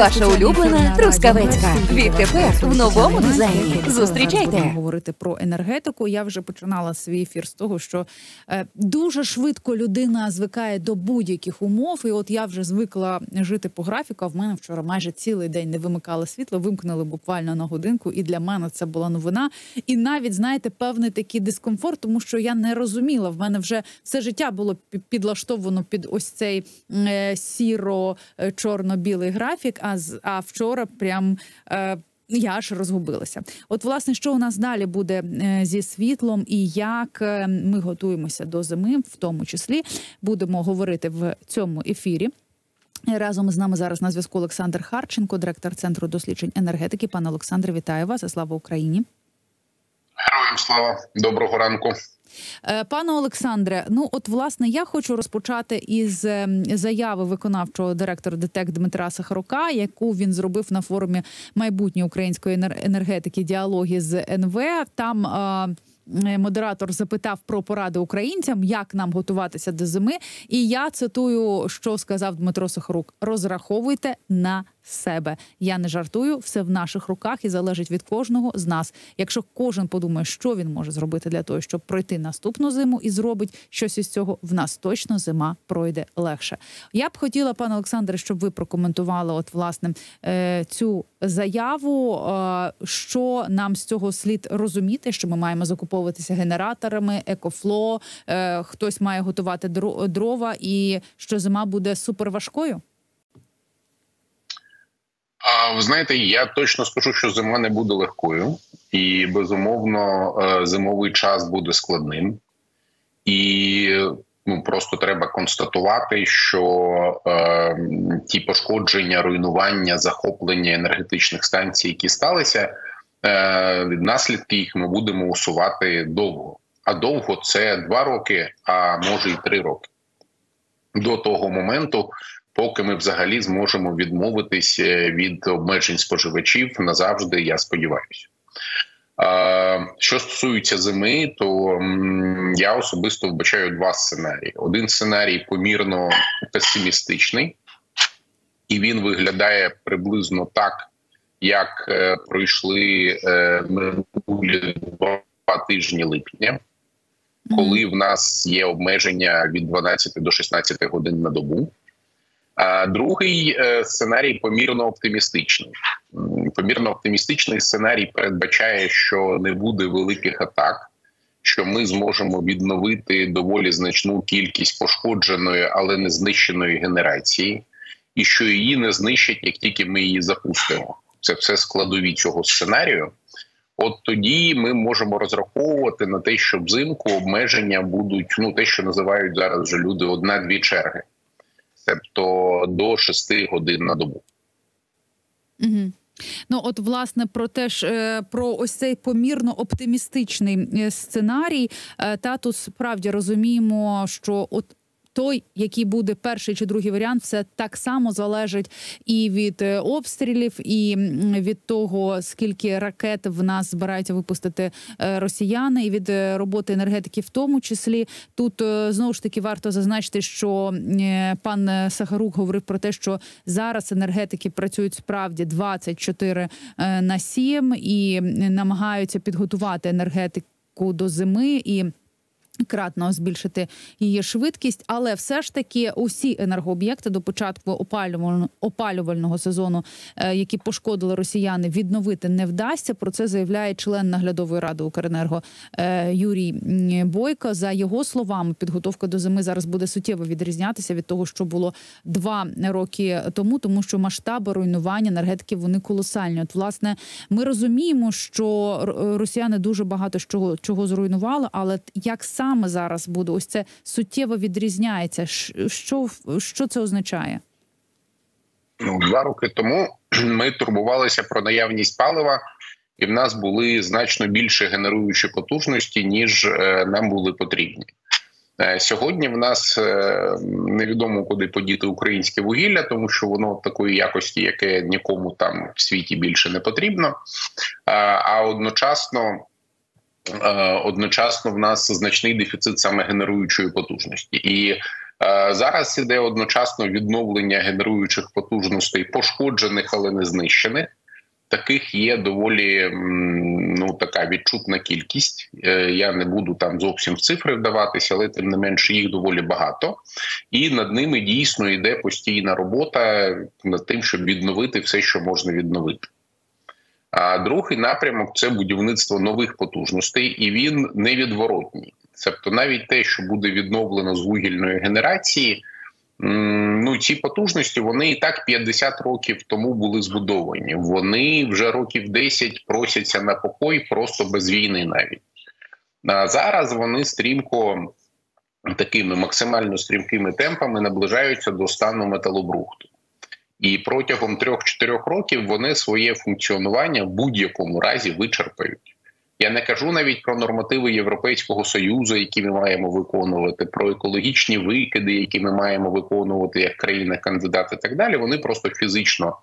Ваша улюблена Трускавецька. Відтепер в новому дизайні. Зустрічайте. Говорити про енергетику. Я вже починала свій ефір з того, що е, дуже швидко людина звикає до будь-яких умов. І от я вже звикла жити по графіку. а В мене вчора майже цілий день не вимикали світло, вимкнули буквально на годинку. І для мене це була новина. І навіть знаєте, певний такий дискомфорт, тому що я не розуміла. В мене вже все життя було підлаштовано під ось цей е, сіро-чорно-білий графік. А з а вчора прям. Е, я аж розгубилася. От, власне, що у нас далі буде е, зі світлом, і як е, ми готуємося до зими, в тому числі будемо говорити в цьому ефірі. Разом з нами зараз на зв'язку Олександр Харченко, директор центру досліджень енергетики. Пане Олександре, вітаю вас. Слава Україні. Героям слава доброго ранку. Е, Пане Олександре, ну от власне я хочу розпочати із е, заяви виконавчого директора ДТЕК Дмитра Сахарука, яку він зробив на форумі майбутньої української енергетики діалоги з НВ. Там е, модератор запитав про поради українцям, як нам готуватися до зими. І я цитую, що сказав Дмитро Сахарук: розраховуйте на себе. Я не жартую, все в наших руках і залежить від кожного з нас. Якщо кожен подумає, що він може зробити для того, щоб пройти наступну зиму і зробить щось із цього, в нас точно зима пройде легше. Я б хотіла, пане Олександре, щоб ви прокоментували, от власне е, цю заяву. е, Що нам з цього слід розуміти? Що ми маємо закуповуватися генераторами, екофло, е, хтось має готувати дро- дрова, і що зима буде суперважкою? А ви знаєте, я точно скажу, що зима не буде легкою, і безумовно е, зимовий час буде складним, і ну просто треба констатувати, що е, ті пошкодження, руйнування, захоплення енергетичних станцій, які сталися, е, наслідки їх ми будемо усувати довго. А довго це два роки, а може й три роки. До того моменту, поки ми взагалі зможемо відмовитись е, від обмежень споживачів назавжди, я сподіваюся. Що стосується зими, то я особисто вбачаю два сценарії: один сценарій помірно песимістичний, і він виглядає приблизно так, як е, пройшли е, минулі два тижні липня коли в нас є обмеження від 12 до 16 годин на добу. А другий е, сценарій помірно оптимістичний. Помірно оптимістичний сценарій передбачає, що не буде великих атак, що ми зможемо відновити доволі значну кількість пошкодженої, але не знищеної генерації, і що її не знищать, як тільки ми її запустимо. Це все складові цього сценарію. От тоді ми можемо розраховувати на те, що взимку обмеження будуть ну те, що називають зараз вже люди одна-дві черги, тобто до 6 годин на добу. Угу. Ну, от, власне, про те ж е, про ось цей помірно оптимістичний е, сценарій. Е, Та тут справді розуміємо, що от. Той, який буде перший чи другий варіант, все так само залежить і від е, обстрілів, і від того, скільки ракет в нас збираються випустити е, росіяни, і від е, роботи енергетики, в тому числі. Тут знову ж таки варто зазначити, що пан Сахарук говорив про те, що зараз енергетики працюють справді 24 е, на 7 і намагаються підготувати енергетику до зими і. Кратно збільшити її швидкість, але все ж таки усі енергооб'єкти до початку опалювального, опалювального сезону, е, які пошкодили росіяни, відновити не вдасться. Про це заявляє член наглядової ради Укренерго е, Юрій Бойко. За його словами, підготовка до зими зараз буде суттєво відрізнятися від того, що було два роки тому, тому що масштаби руйнування енергетики вони колосальні. От, власне, ми розуміємо, що росіяни дуже багато чого, чого зруйнували, але як саме зараз буде ось це суттєво відрізняється? Що, що це означає? Ну, два роки тому ми турбувалися про наявність палива, і в нас були значно більше генеруючі потужності, ніж е, нам були потрібні. Е, Сьогодні в нас е, невідомо куди подіти українське вугілля, тому що воно такої якості, яке нікому там в світі більше не потрібно. А одночасно одночасно в нас значний дефіцит саме генеруючої потужності, і Зараз іде одночасно відновлення генеруючих потужностей, пошкоджених, але не знищених. Таких є доволі ну така відчутна кількість. Е, я не буду там зовсім в цифри вдаватися, але тим не менше їх доволі багато, і над ними дійсно йде постійна робота над тим, щоб відновити все, що можна відновити. А другий напрямок це будівництво нових потужностей, і він невідворотній. Тобто, навіть те, що буде відновлено з вугільної генерації, ну ці потужності вони і так 50 років тому були збудовані. Вони вже років 10 просяться на покой просто без війни навіть. А зараз вони стрімко такими максимально стрімкими темпами наближаються до стану металобрухту. І протягом 3-4 років вони своє функціонування в будь-якому разі вичерпають. Я не кажу навіть про нормативи Європейського союзу, які ми маємо виконувати, про екологічні викиди, які ми маємо виконувати як країна-кандидат, і так далі. Вони просто фізично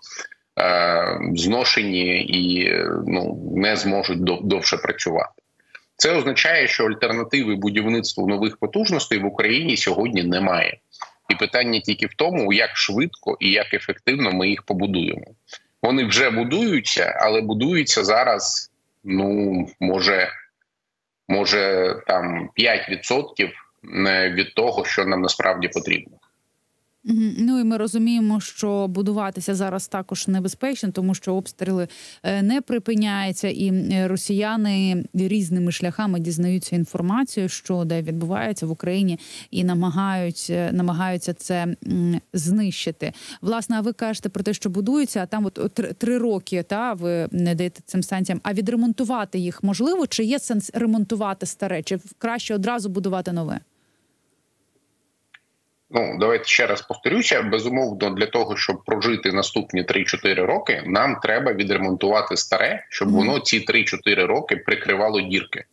е, зношені і ну не зможуть довше працювати. Це означає, що альтернативи будівництву нових потужностей в Україні сьогодні немає, і питання тільки в тому, як швидко і як ефективно ми їх побудуємо. Вони вже будуються, але будуються зараз ну може, може там 5% е, від того, що нам насправді потрібно. Ну і ми розуміємо, що будуватися зараз також небезпечно, тому що обстріли е, не припиняються, і е, росіяни різними шляхами дізнаються інформацію, що де відбувається в Україні, і намагаються намагаються це знищити. Власне, а ви кажете про те, що будується, а там от три роки та ви не даєте цим станціям. А відремонтувати їх можливо? Чи є сенс ремонтувати старе? Чи краще одразу будувати нове? Ну, давайте ще раз повторюся. Безумовно, для того, щоб прожити наступні 3-4 роки, нам треба відремонтувати старе, щоб воно ці 3-4 роки прикривало дірки.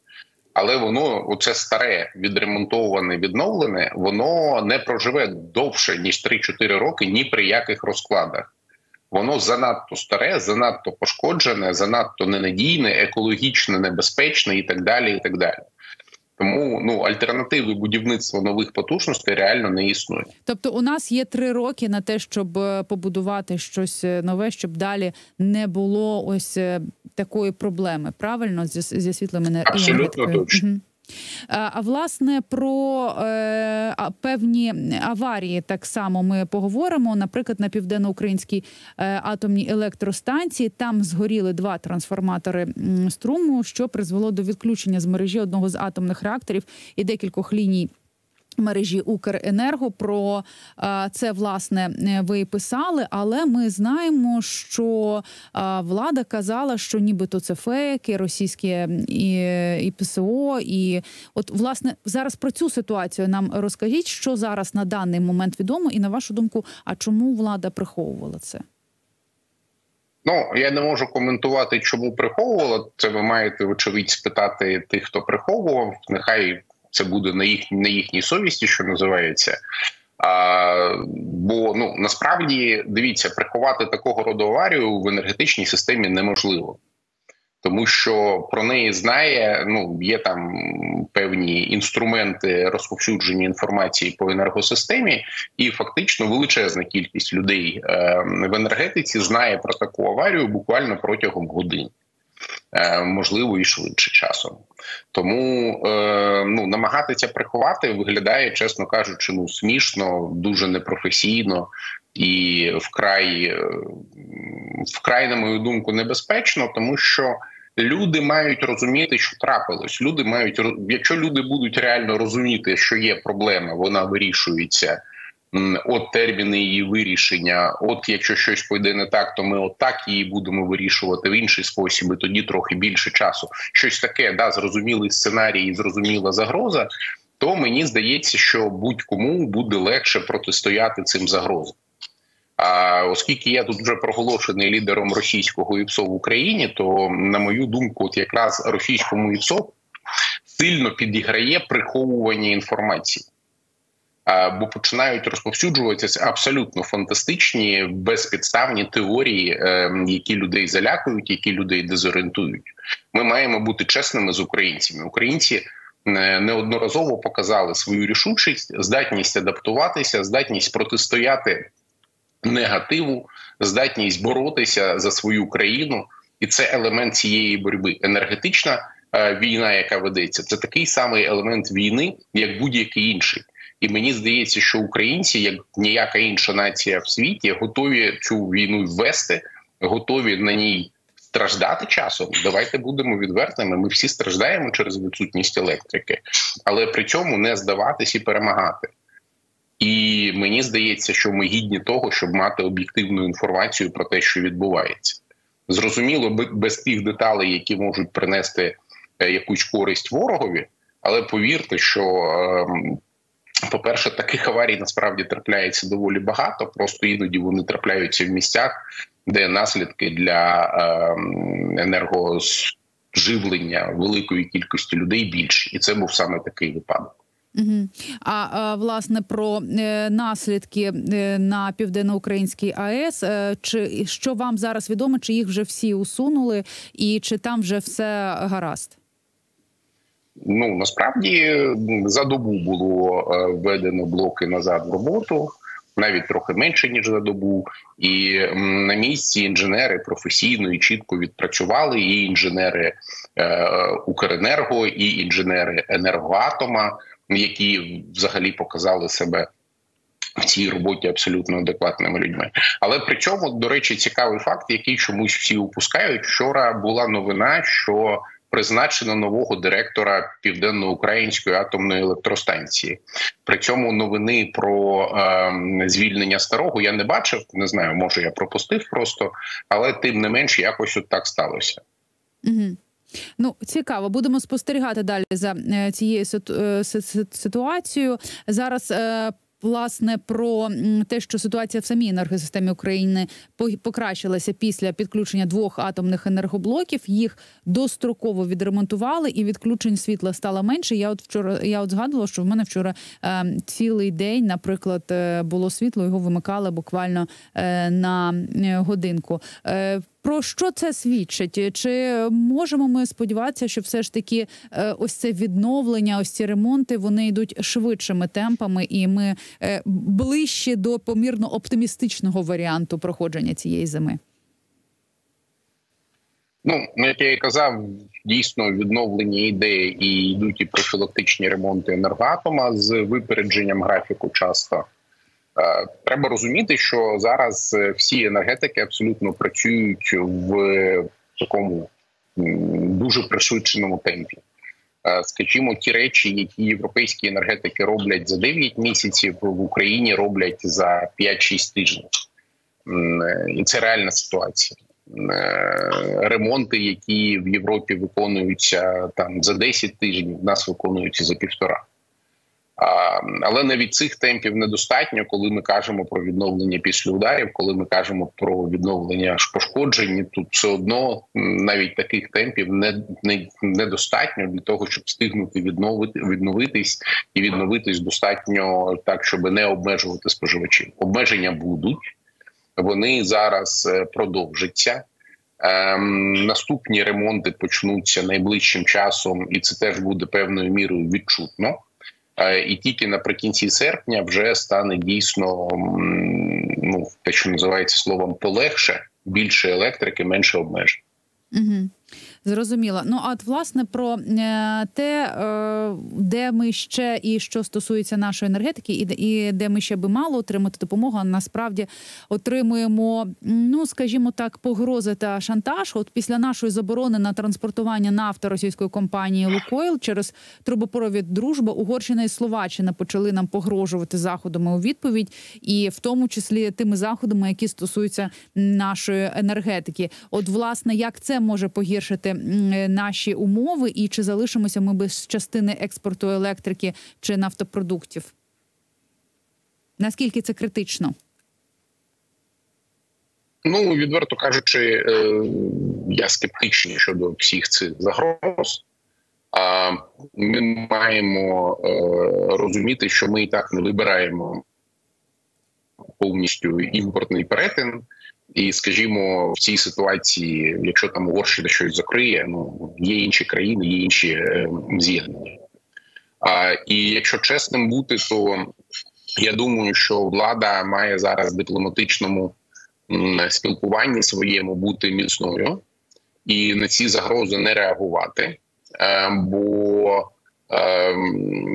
Але воно, оце старе, відремонтоване, відновлене, воно не проживе довше ніж 3-4 роки ні при яких розкладах. Воно занадто старе, занадто пошкоджене, занадто ненадійне, екологічно небезпечне і так далі. і так далі. Тому ну альтернативи будівництва нових потужностей реально не існує. Тобто, у нас є три роки на те, щоб е, побудувати щось е, нове, щоб далі не було ось е, такої проблеми. Правильно зі, зі світлими енергетикою? Абсолютно точно. Угу. А власне про е, певні аварії так само ми поговоримо. Наприклад, на південноукраїнській е, атомній електростанції там згоріли два трансформатори струму, що призвело до відключення з мережі одного з атомних реакторів і декількох ліній мережі Укренерго про це власне ви писали, але ми знаємо, що влада казала, що нібито це фейки, російське і, і ПСО. І от власне зараз про цю ситуацію нам розкажіть, що зараз на даний момент відомо, і на вашу думку, а чому влада приховувала це? Ну я не можу коментувати, чому приховувала. Це ви маєте вочевидь спитати тих, хто приховував. Нехай це буде на їх на їхній совісті, що називається. А, Бо ну насправді дивіться, приховати такого роду аварію в енергетичній системі неможливо, тому що про неї знає. Ну є там певні інструменти розповсюдження інформації по енергосистемі, і фактично величезна кількість людей е, в енергетиці знає про таку аварію буквально протягом годин. Е, можливо і швидше часом. Тому е, ну намагатися приховати виглядає, чесно кажучи, ну смішно, дуже непрофесійно і вкрай е, вкрай, на мою думку, небезпечно, тому що. Люди мають розуміти, що трапилось. Люди мають якщо люди будуть реально розуміти, що є проблема, вона вирішується от терміни її вирішення. От якщо щось пойде не так, то ми от її будемо вирішувати в інший спосіб. і Тоді трохи більше часу. Щось таке, да, зрозумілий сценарій, і зрозуміла загроза. То мені здається, що будь-кому буде легше протистояти цим загрозам. А оскільки я тут вже проголошений лідером російського ІПСО в Україні, то на мою думку, от якраз російському ІПСО сильно підіграє приховування інформації бо починають розповсюджуватися абсолютно фантастичні безпідставні теорії, ем, які людей залякують, які людей дезорієнтують. Ми маємо бути чесними з українцями. Українці неодноразово показали свою рішучість, здатність адаптуватися, здатність протистояти негативу, здатність боротися за свою країну, і це елемент цієї боротьби. Енергетична е, війна, яка ведеться, це такий самий елемент війни, як будь-який інший. І мені здається, що українці, як ніяка інша нація в світі, готові цю війну ввести, готові на ній страждати часом. Давайте будемо відвертими. Ми всі страждаємо через відсутність електрики, але при цьому не здаватись і перемагати. І мені здається, що ми гідні того, щоб мати об'єктивну інформацію про те, що відбувається. Зрозуміло, без тих деталей, які можуть принести е, якусь користь ворогові, але повірте, що, ем, по-перше, таких аварій насправді трапляється доволі багато. Просто іноді вони трапляються в місцях, де наслідки для ем, енергоживлення великої кількості людей більші, і це був саме такий випадок. Угу. А, а власне про е, наслідки е, на південноукраїнській АЕС, е, чи що вам зараз відомо, чи їх вже всі усунули, і чи там вже все гаразд? Ну насправді за добу було е, введено блоки назад в роботу. Навіть трохи менше ніж за добу, і на місці інженери професійно і чітко відпрацювали. І інженери е, Укренерго, і інженери енергоатома які взагалі показали себе. В цій роботі абсолютно адекватними людьми, але при цьому, до речі, цікавий факт, який чомусь всі упускають. Вчора була новина, що призначено нового директора південноукраїнської атомної електростанції. При цьому новини про е, звільнення старого я не бачив. Не знаю, може я пропустив просто, але тим не менш якось от так сталося. Угу. Ну цікаво, будемо спостерігати далі за е, цією е, ситуацією. Зараз е, власне про те, що ситуація в самій енергосистемі України покращилася після підключення двох атомних енергоблоків. Їх достроково відремонтували, і відключень світла стало менше. Я от вчора я от згадувала, що в мене вчора е, цілий день, наприклад, е, було світло, його вимикали буквально е, на е, годинку. Е, про що це свідчить? Чи можемо ми сподіватися, що все ж таки е, ось це відновлення, ось ці ремонти вони йдуть швидшими темпами, і ми е, ближче до помірно оптимістичного варіанту проходження цієї зими? Ну, як я і казав, дійсно відновлені ідеї і йдуть і профілактичні ремонти енергоатома з випередженням графіку часто. Е, треба розуміти, що зараз е, всі енергетики абсолютно працюють в такому дуже пришвидшеному темпі. Е, скажімо, ті речі, які європейські енергетики роблять за 9 місяців, в Україні роблять за 5-6 тижнів, і це реальна ситуація. Ремонти, які в Європі виконуються там за 10 тижнів, в нас виконуються за півтора. Але навіть цих темпів недостатньо, коли ми кажемо про відновлення після ударів, коли ми кажемо про відновлення пошкоджень, тут все одно навіть таких темпів не, не недостатньо для того, щоб встигнути відновити відновитись і відновитись достатньо так, щоб не обмежувати споживачів. Обмеження будуть, вони зараз е, продовжаться. Ем, Наступні ремонти почнуться найближчим часом, і це теж буде певною мірою відчутно. І тільки наприкінці серпня вже стане дійсно ну те, що називається словом полегше, більше електрики, менше обмежень. Угу. Зрозуміло. Ну а от власне про е, те, е, де ми ще і що стосується нашої енергетики, і де ми ще би мало отримати допомогу, а насправді отримуємо, ну скажімо так, погрози та шантаж. От після нашої заборони на транспортування нафти російської компанії Лукойл через трубопровід Дружба Угорщина і Словаччина почали нам погрожувати заходами у відповідь, і в тому числі тими заходами, які стосуються нашої енергетики. От, власне, як це може погіршити наші умови, і чи залишимося ми без частини експорту електрики чи нафтопродуктів? Наскільки це критично? Ну відверто кажучи, е, я скептичний щодо всіх цих загроз. А ми маємо е, розуміти, що ми і так не вибираємо повністю імпортний перетин. І, скажімо, в цій ситуації, якщо там Угорщина щось закриє, ну є інші країни, є інші е, з'єднання. І якщо чесним бути, то я думаю, що влада має зараз в дипломатичному спілкуванні своєму бути міцною і на ці загрози не реагувати. Е, бо е,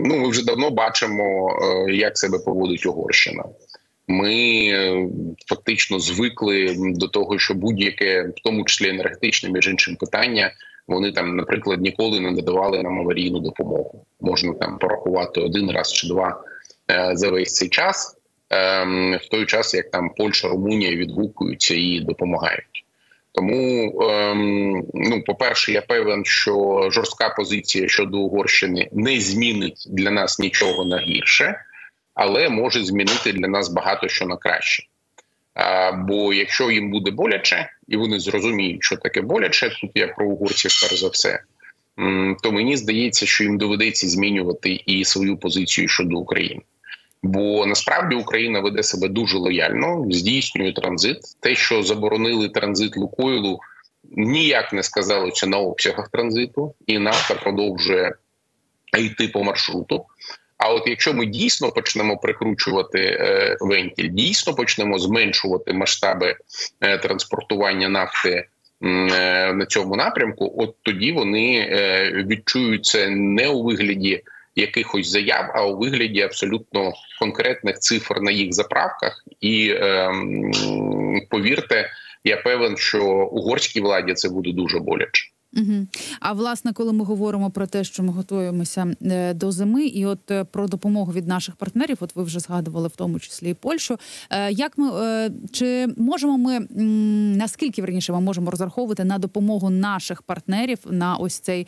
ну ми вже давно бачимо, е, як себе поводить Угорщина. Ми фактично звикли до того, що будь-яке, в тому числі енергетичне, між іншим питання, вони там, наприклад, ніколи не надавали нам аварійну допомогу. Можна там порахувати один раз чи два за весь цей час, ем, в той час як там Польща, Румунія відгукуються і допомагають. Тому, ем, ну, по перше, я певен, що жорстка позиція щодо Угорщини не змінить для нас нічого на гірше, але може змінити для нас багато що на краще. Бо якщо їм буде боляче, і вони зрозуміють, що таке боляче, тут я про угорців перш за все, то мені здається, що їм доведеться змінювати і свою позицію щодо України. Бо насправді Україна веде себе дуже лояльно, здійснює транзит. Те, що заборонили транзит Лукойлу, ніяк не сказалося на обсягах транзиту, і нафта продовжує йти по маршруту. А от якщо ми дійсно почнемо прикручувати е, вентиль, дійсно почнемо зменшувати масштаби е, транспортування нафти е, на цьому напрямку, от тоді вони відчують це не у вигляді якихось заяв, а у вигляді абсолютно конкретних цифр на їх заправках. І повірте, я певен, що угорській владі це буде дуже боляче. Угу. А власне, коли ми говоримо про те, що ми готуємося е, до зими, і от е, про допомогу від наших партнерів, от ви вже згадували в тому числі і Польщу. Е, як ми чи можемо ми наскільки верніше ми можемо розраховувати на допомогу наших партнерів на ось цей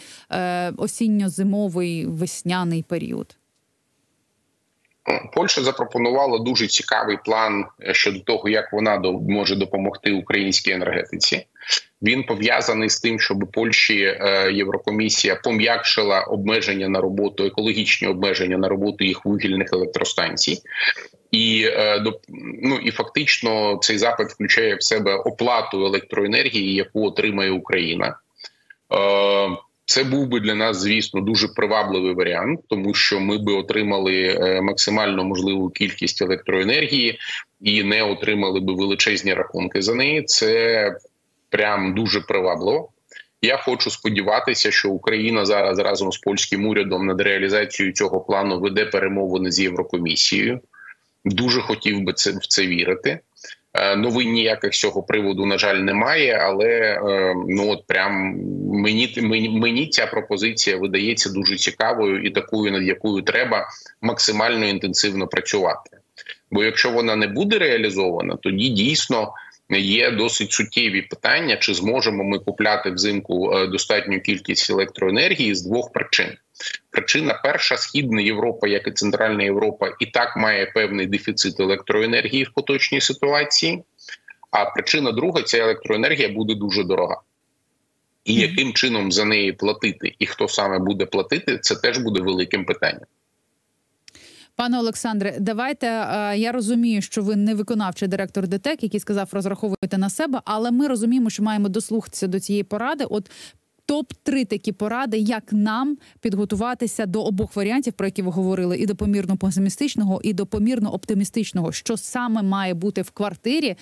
осінньо-зимовий весняний період? Польща запропонувала дуже цікавий план щодо того, як вона може допомогти українській енергетиці. Він пов'язаний з тим, щоб Польщі е, Єврокомісія пом'якшила обмеження на роботу, екологічні обмеження на роботу їх вугільних електростанцій, і е, ну і фактично цей запит включає в себе оплату електроенергії, яку отримає Україна. Е, це був би для нас, звісно, дуже привабливий варіант, тому що ми би отримали максимально можливу кількість електроенергії і не отримали би величезні рахунки за неї. Це прям дуже привабливо. Я хочу сподіватися, що Україна зараз разом з польським урядом над реалізацією цього плану веде перемовини з Єврокомісією. Дуже хотів би це в це вірити. Е, новин ніяких з цього приводу на жаль немає, але е, ну от прям мені мені, мені ця пропозиція видається дуже цікавою і такою, над якою треба максимально інтенсивно працювати. Бо якщо вона не буде реалізована, тоді дійсно є досить суттєві питання, чи зможемо ми купляти взимку е, достатню кількість електроенергії з двох причин. Причина перша східна Європа, як і Центральна Європа, і так має певний дефіцит електроенергії в поточній ситуації. А причина друга ця електроенергія буде дуже дорога. І яким чином за неї платити, і хто саме буде платити, це теж буде великим питанням. Пане Олександре, давайте е, я розумію, що ви не виконавчий директор ДТЕК, який сказав розраховуйте на себе, але ми розуміємо, що маємо дослухатися до цієї поради. От топ 3 такі поради, як нам підготуватися до обох варіантів, про які ви говорили, і до помірно песимістичного, і до помірно оптимістичного, що саме має бути в квартирі е,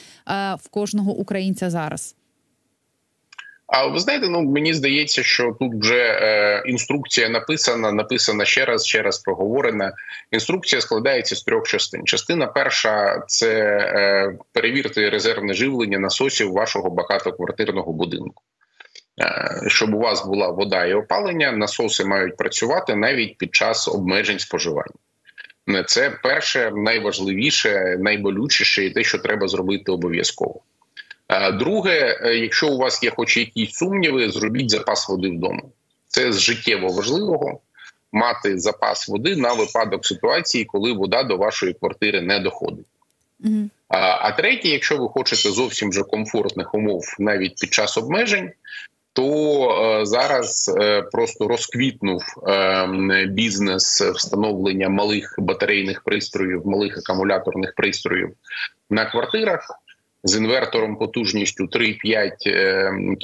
в кожного українця зараз. А ви знаєте, ну мені здається, що тут вже е, інструкція написана, написана ще раз, ще раз проговорена. Інструкція складається з трьох частин. Частина перша це е, перевірити резервне живлення насосів вашого багатоквартирного будинку. Е, щоб у вас була вода і опалення, насоси мають працювати навіть під час обмежень споживання. Це перше, найважливіше, найболючіше і те, що треба зробити обов'язково. Друге, е, якщо у вас є хоч якісь сумніви, зробіть запас води вдома. Це з життєво важливого мати запас води на випадок ситуації, коли вода до вашої квартири не доходить. Mm А, а третє, якщо ви хочете зовсім вже комфортних умов навіть під час обмежень, то е, зараз е, просто розквітнув е, бізнес встановлення малих батарейних пристроїв, малих акумуляторних пристроїв на квартирах з інвертором потужністю 3-5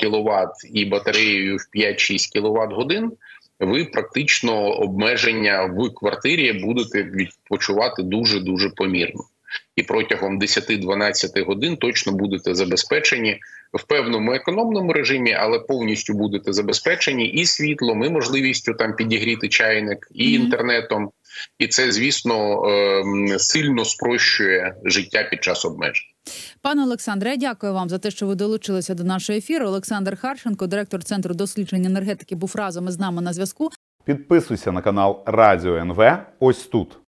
кВт і батареєю в 5-6 кВт годин. ви практично обмеження в квартирі будете відпочивати дуже дуже помірно. І протягом 10-12 годин точно будете забезпечені в певному економному режимі, але повністю будете забезпечені і світлом, і можливістю там підігріти чайник, і інтернетом. І це, звісно, ем, сильно спрощує життя під час обмежень. Пане Олександре, я дякую вам за те, що ви долучилися до нашого ефіру. Олександр Харченко, директор центру досліджень енергетики, був разом із нами на зв'язку. Підписуйся на канал Радіо НВ ось тут.